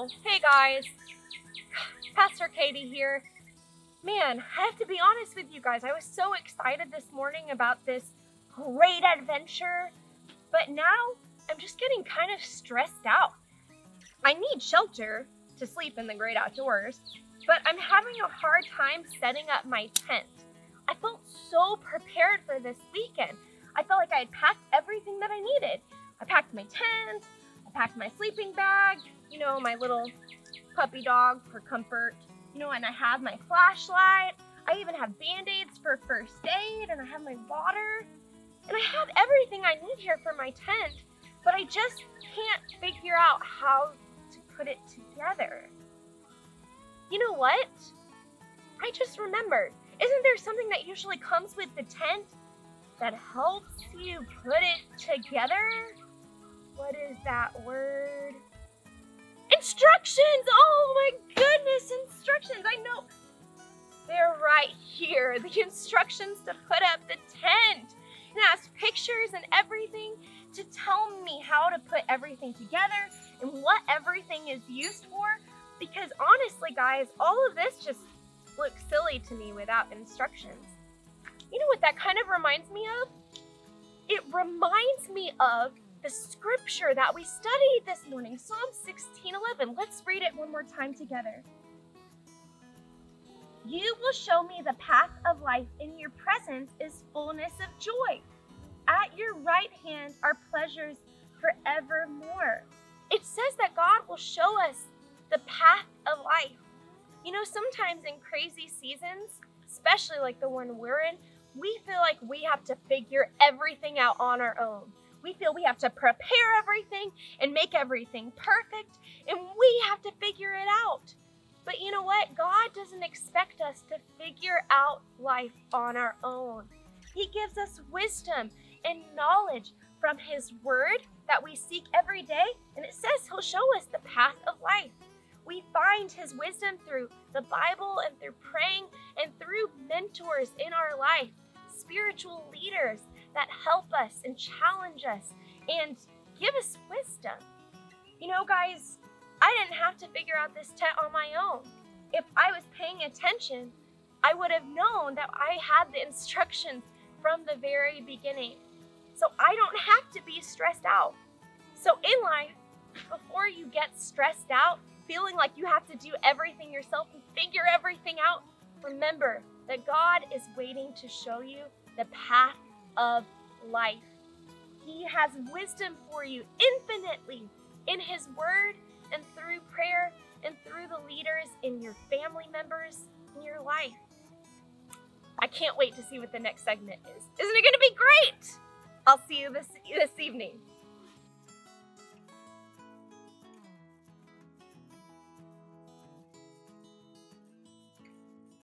Hey guys. Pastor Katie here. Man, I have to be honest with you guys. I was so excited this morning about this great adventure, but now I'm just getting kind of stressed out. I need shelter to sleep in the great outdoors, but I'm having a hard time setting up my tent. I felt so prepared for this weekend. I felt like I had packed everything that I needed. I packed my tent, I packed my sleeping bag, you know, my little puppy dog for comfort, you know, and I have my flashlight. I even have band-aids for first aid, and I have my water. And I have everything I need here for my tent, but I just can't figure out how to put it together. You know what? I just remembered. Isn't there something that usually comes with the tent that helps you put it together? What is that word? Instructions! Oh my goodness, instructions! I know. They're right here. The instructions to put up the tent. It has pictures and everything to tell me how to put everything together and what everything is used for. Because honestly, guys, all of this just looks silly to me without instructions. You know what that kind of reminds me of? It reminds me of the scripture that we studied this morning, Psalm 16:11. Let's read it one more time together. You will show me the path of life. In your presence is fullness of joy. At your right hand are pleasures forevermore. It says that God will show us the path of life. You know, sometimes in crazy seasons, especially like the one we're in, we feel like we have to figure everything out on our own. We feel we have to prepare everything and make everything perfect, and we have to figure it out. But you know what? God doesn't expect us to figure out life on our own. He gives us wisdom and knowledge from His Word that we seek every day, and it says He'll show us the path of life. We find His wisdom through the Bible and through praying and through mentors in our life, spiritual leaders that help us and challenge us and give us wisdom. You know, guys, I didn't have to figure out this tent on my own. If I was paying attention, I would have known that I had the instructions from the very beginning. So I don't have to be stressed out. So in life, before you get stressed out, feeling like you have to do everything yourself and figure everything out, remember that God is waiting to show you the path of life. He has wisdom for you infinitely in His Word and through prayer and through the leaders in your family members in your life. I can't wait to see what the next segment is. Isn't it going to be great? I'll see you this, this evening.